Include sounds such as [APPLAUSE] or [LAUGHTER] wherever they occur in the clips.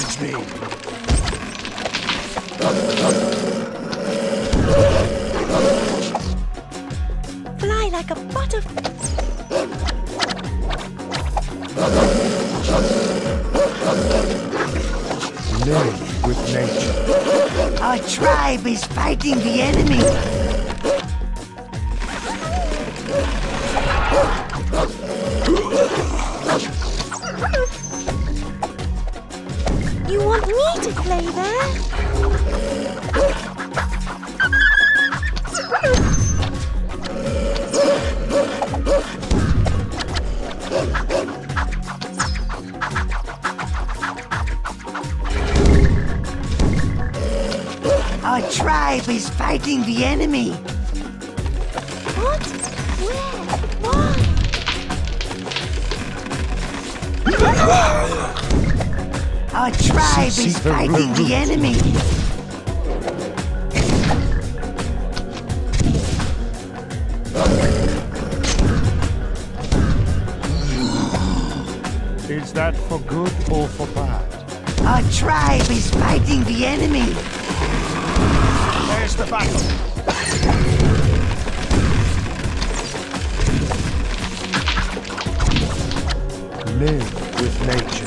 challenge me? Fly like a butterfly. Live with nature. Our tribe is fighting the enemy. Our tribe is fighting the enemy. Is that for good or for bad? Our tribe is fighting the enemy. There's the battle. Live with nature.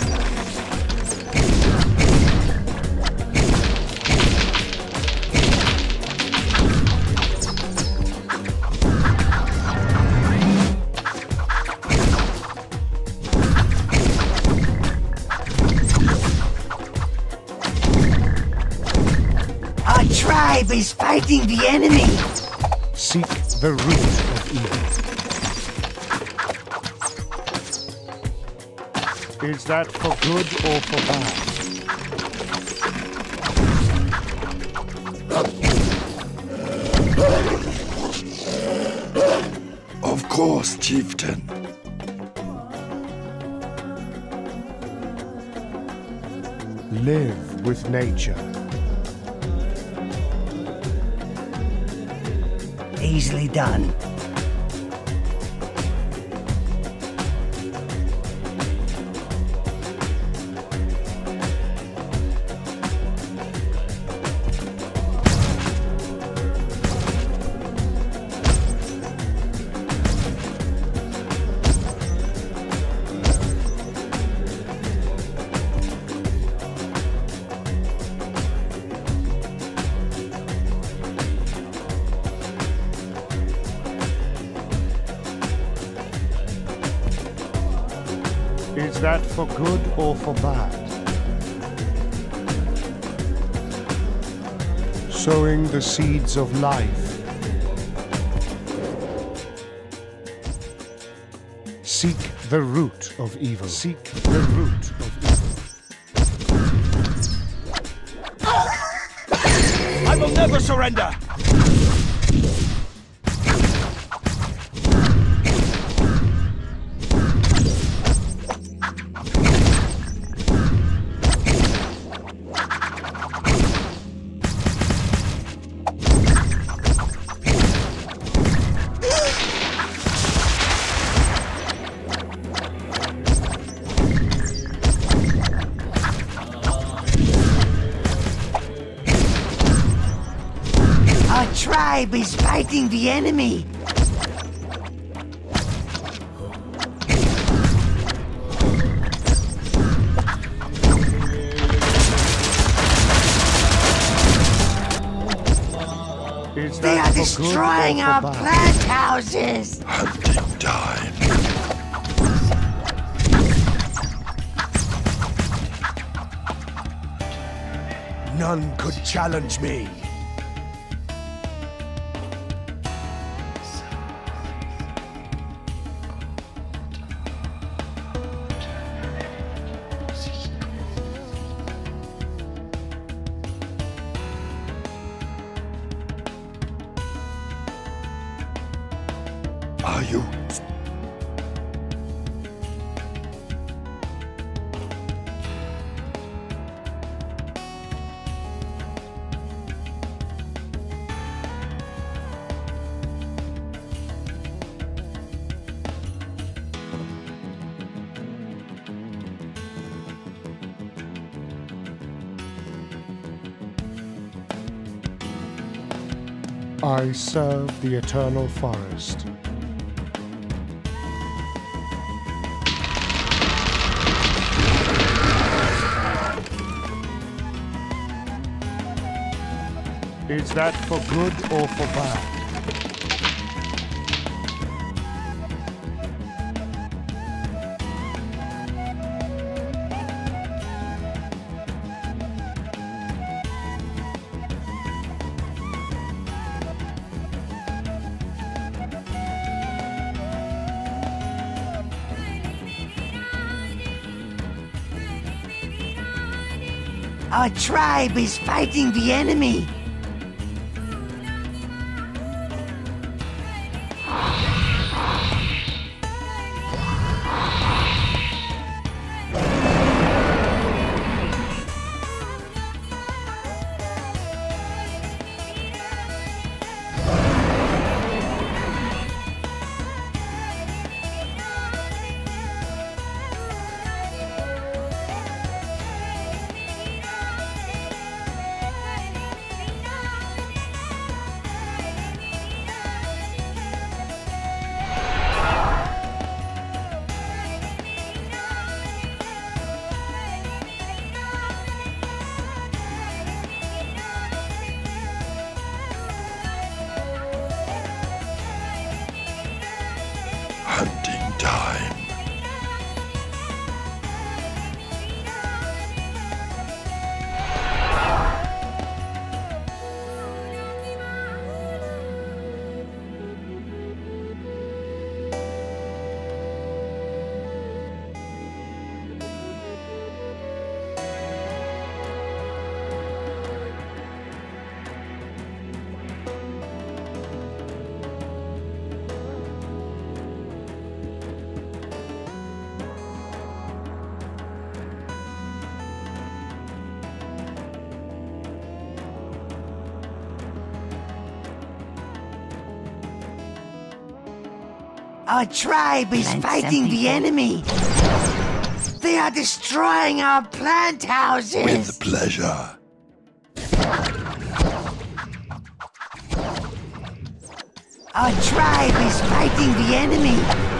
Our tribe is fighting the enemy. Seek the root of evil. Is that for good or for bad? Of course, chieftain. Live with nature. Easily done. Sowing the seeds of life. Seek the root of evil. Seek the root of evil. I will never surrender! Fighting the enemy. They are for good or destroying our bad? plant houses. Hunting time. None could challenge me. I serve the eternal forest. Is that for good or for bad? Our tribe is fighting the enemy. Our tribe is Plant fighting the enemy. They are destroying our plant houses. With pleasure. Our tribe is fighting the enemy.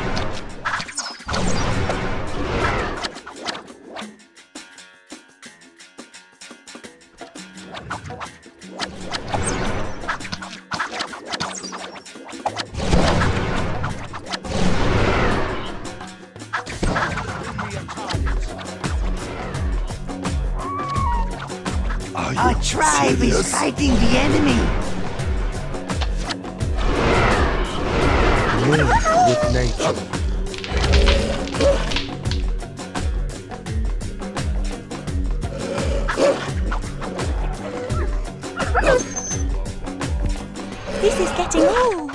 This is getting old.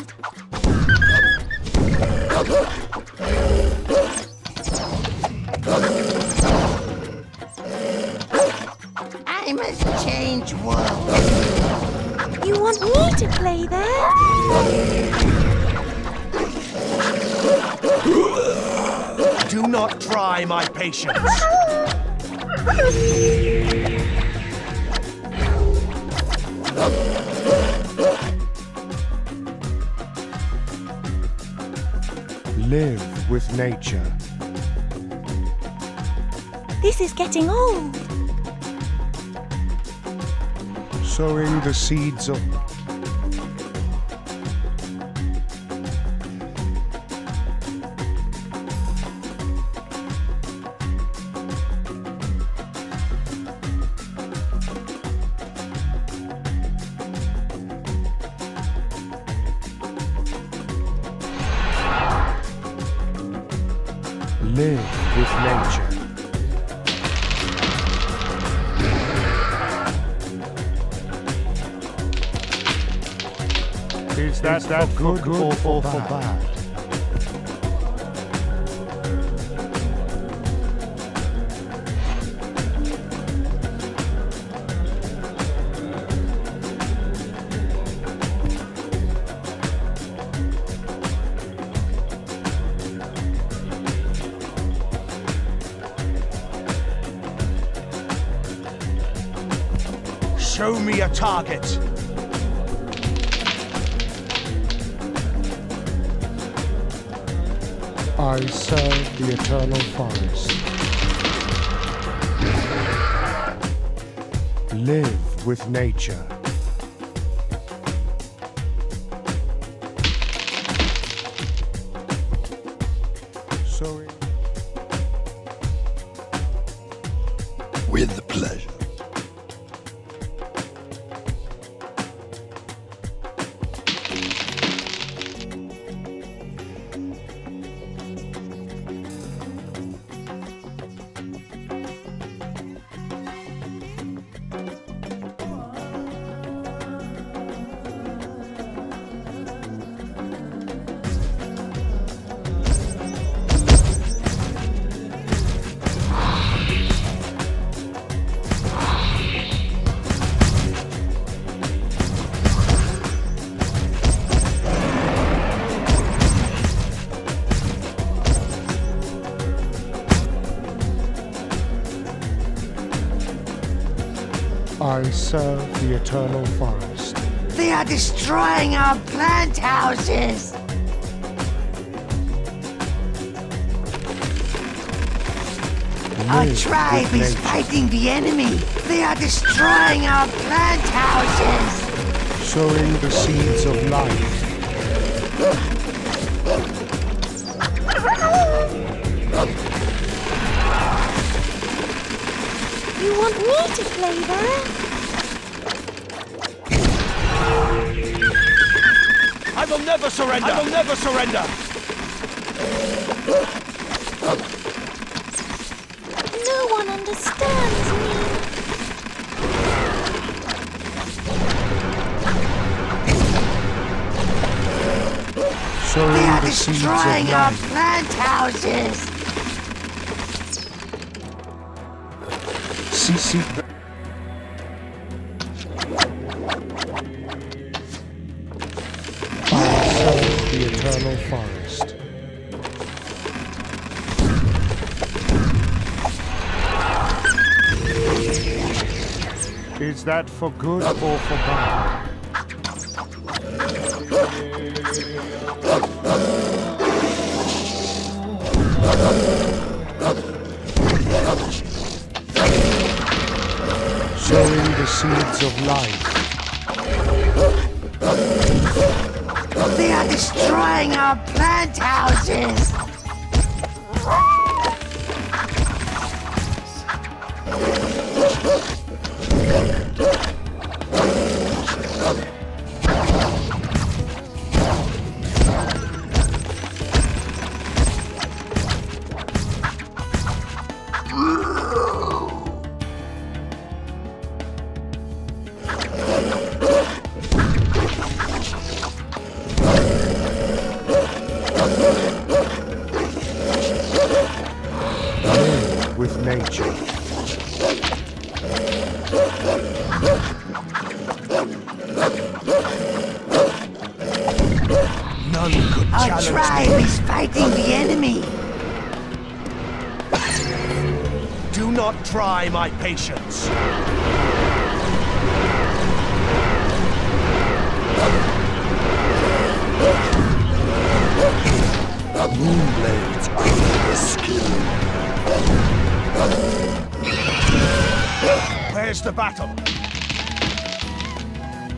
I must change world. You want me to play there? Do not try my patience. [LAUGHS] Live with nature. This is getting old. Sowing the seeds of live with nature. Is that, that good, or for, bad? Show target. I serve the eternal forest. Live with nature. Sorry. With pleasure. Serve the eternal forest. They are destroying our plant houses. Our tribe is fighting the enemy. They are destroying our plant houses. Sowing the seeds of life. You want me to play there? I will never surrender! I will never surrender! No one understands me. Sowing They are the destroying our plant houses. See, Is that for good or for bad? Sowing the seeds of life. They are destroying our plant houses. Our challenge tribe is fighting the enemy. Do not try my patience. Moonblades are the skill. Where's the battle?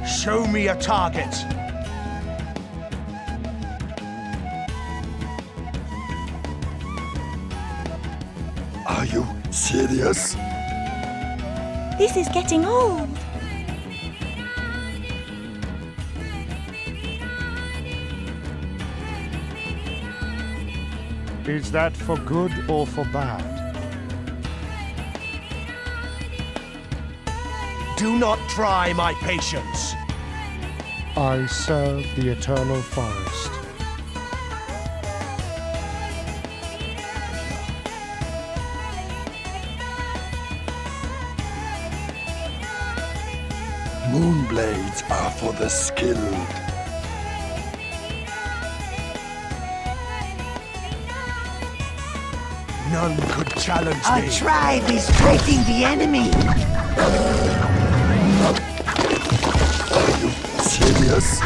Show me a target. Serious? This is getting old. Is that for good or for bad? Do not try my patience. I serve the eternal forest. Moonblades are for the skilled. None could challenge Our me. tribe is fighting the enemy. Are you serious?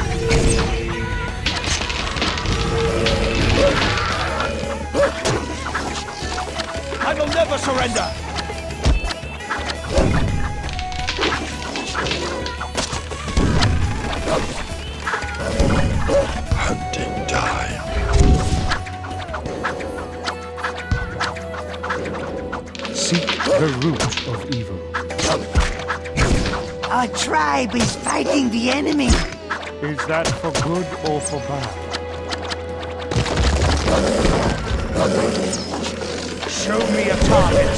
I will never surrender! The root of evil. Our tribe is fighting the enemy. Is that for good or for bad? Show me a target!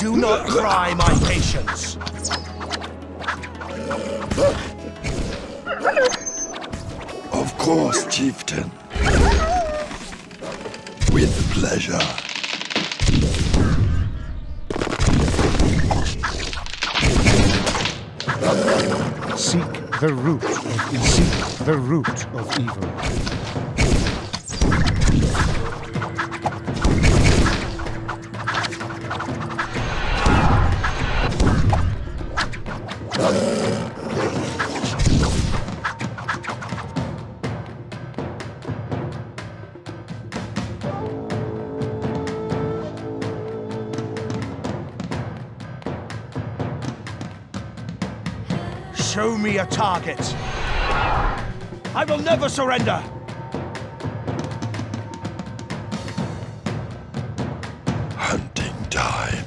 Do not try my patience! Course, chieftain. With pleasure. Seek the root of. Seek the root of evil. Show me a target! I will never surrender! Hunting time.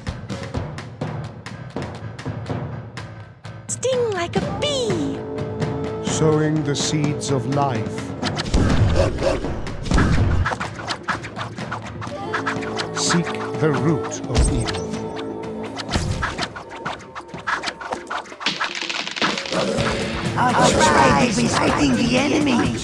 Sting like a bee. Sowing the seeds of life. Seek the root of evil. Our fighting the enemy.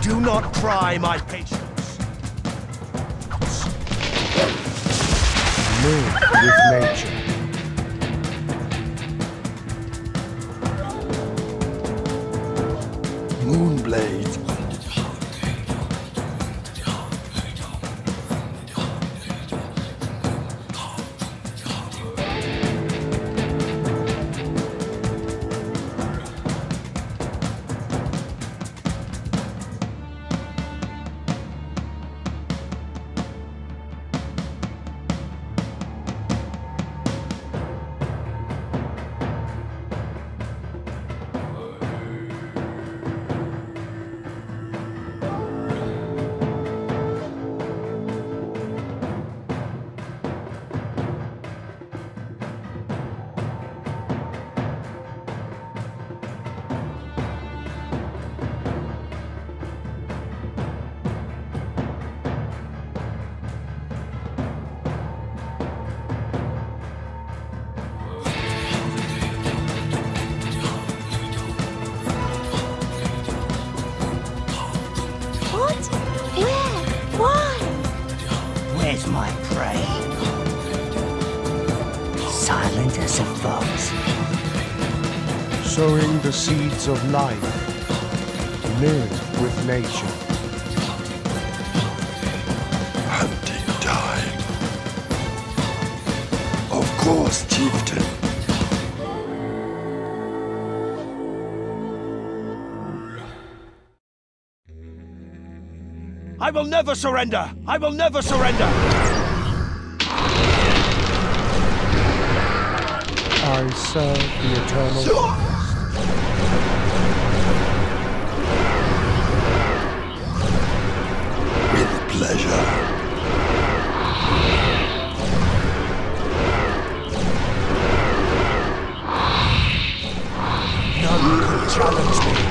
Do not try my patience! Moonblade. My prey? Silent as a fox. Sowing the seeds of life. Live with nature. Hunting time. Of course, chieftain. I will never surrender! I will never surrender! I serve the eternal. With pleasure. None could challenge me.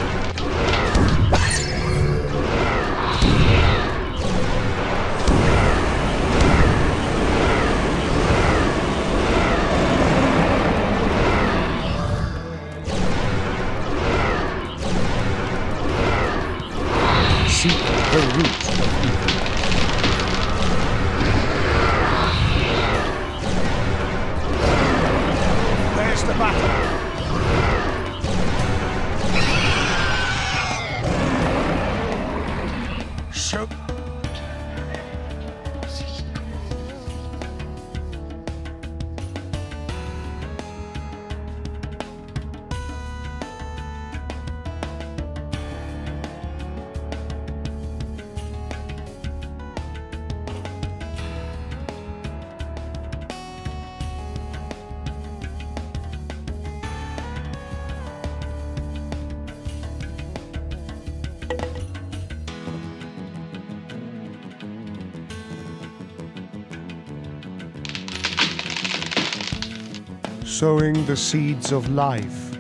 Sowing the seeds of life.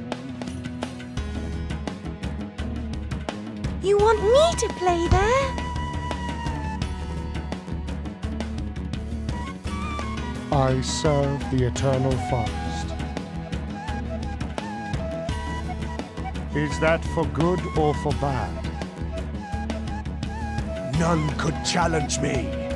You want me to play there? I serve the eternal forest. Is that for good or for bad? None could challenge me.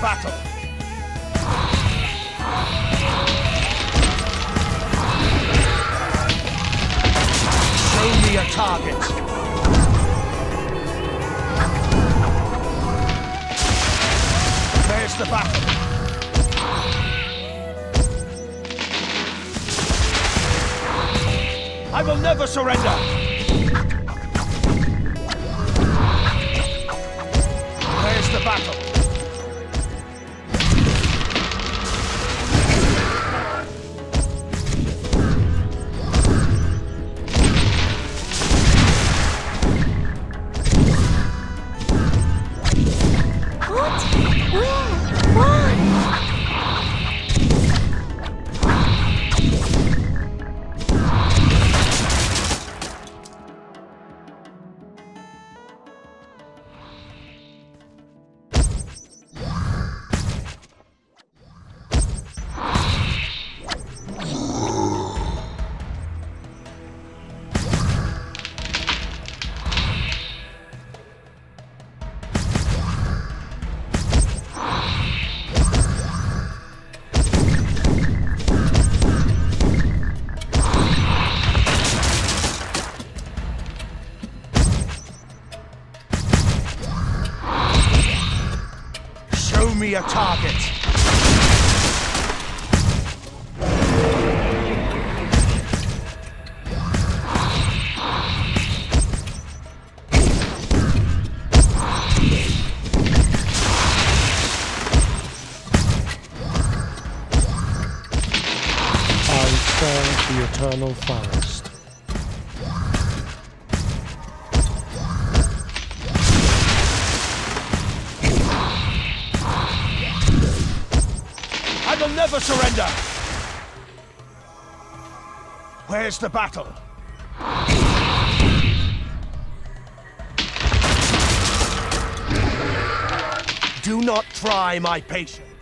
Battle? Eternal forest. I will never surrender. Where's the battle? Do not try my patience.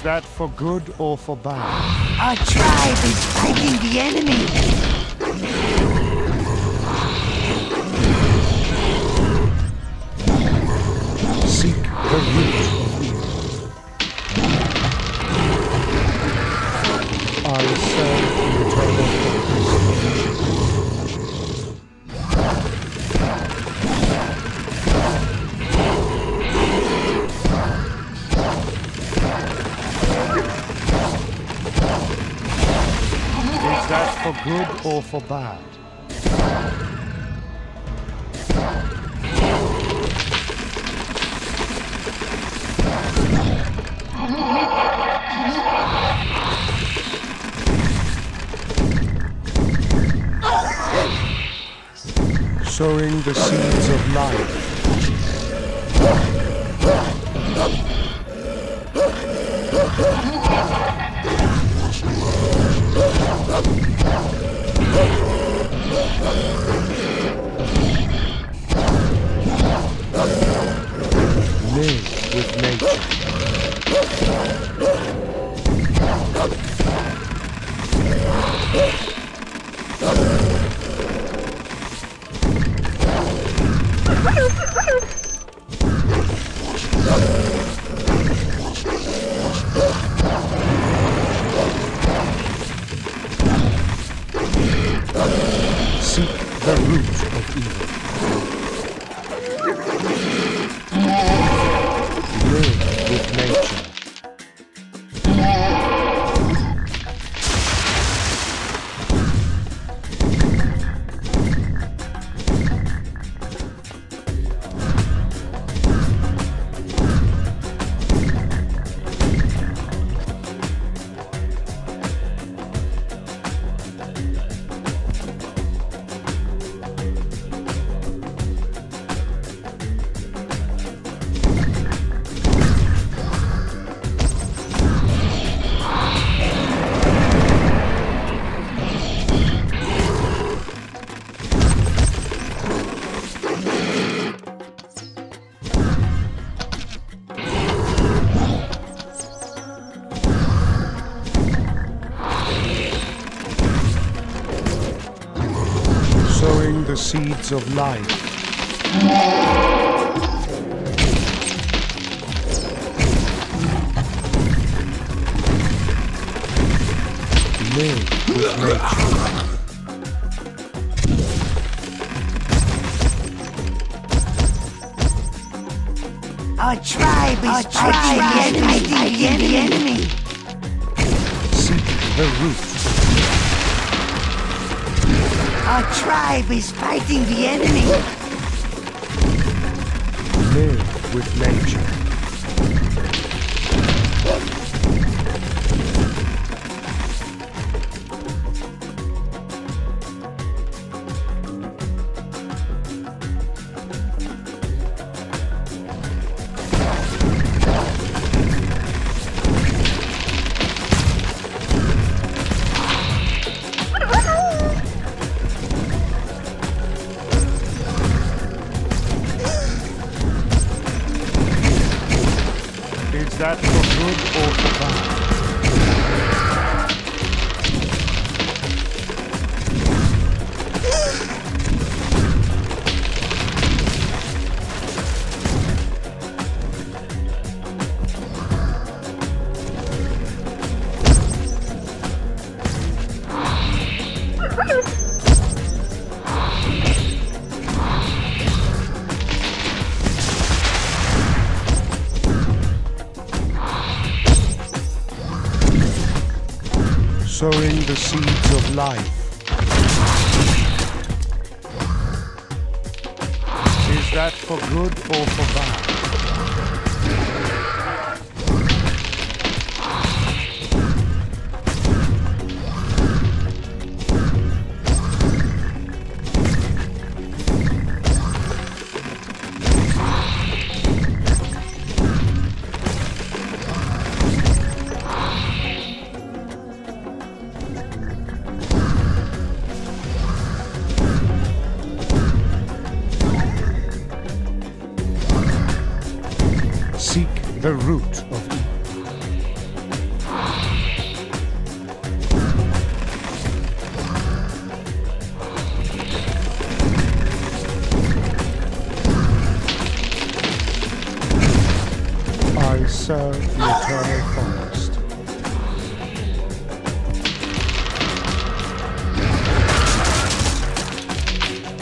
Is that for good or for bad? Our tribe is fighting the enemy. for bad. Sowing the seeds of life. Live with nature. The of life. Live with nature. Our tribe is fighting the enemy. the enemy. Seek the root. Our tribe is fighting the enemy. Live with nature. Seeds of life. Is that for good or for bad? Serve the eternal forest.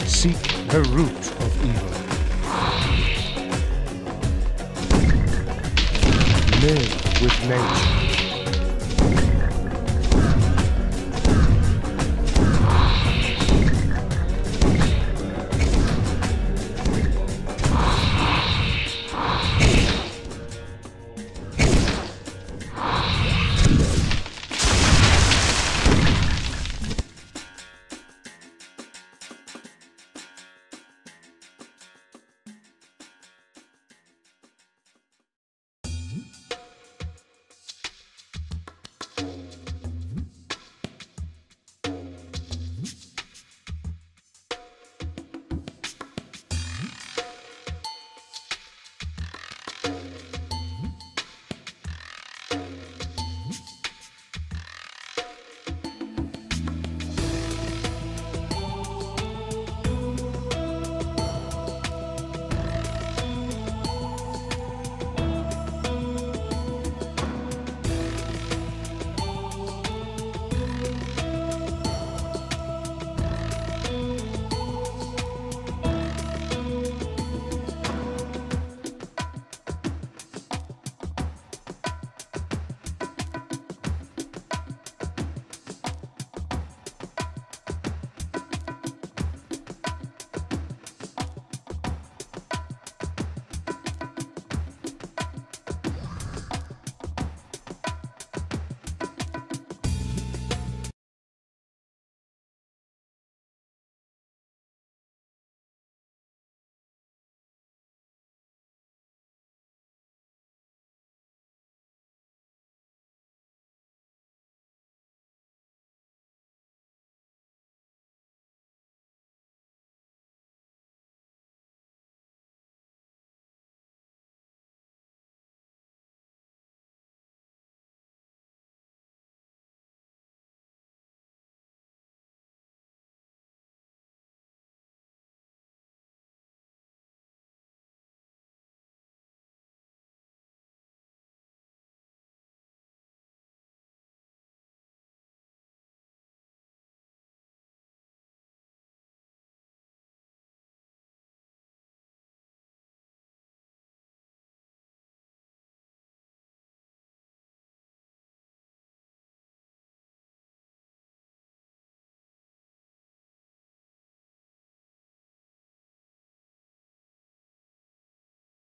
Seek the root of evil. Live with nature.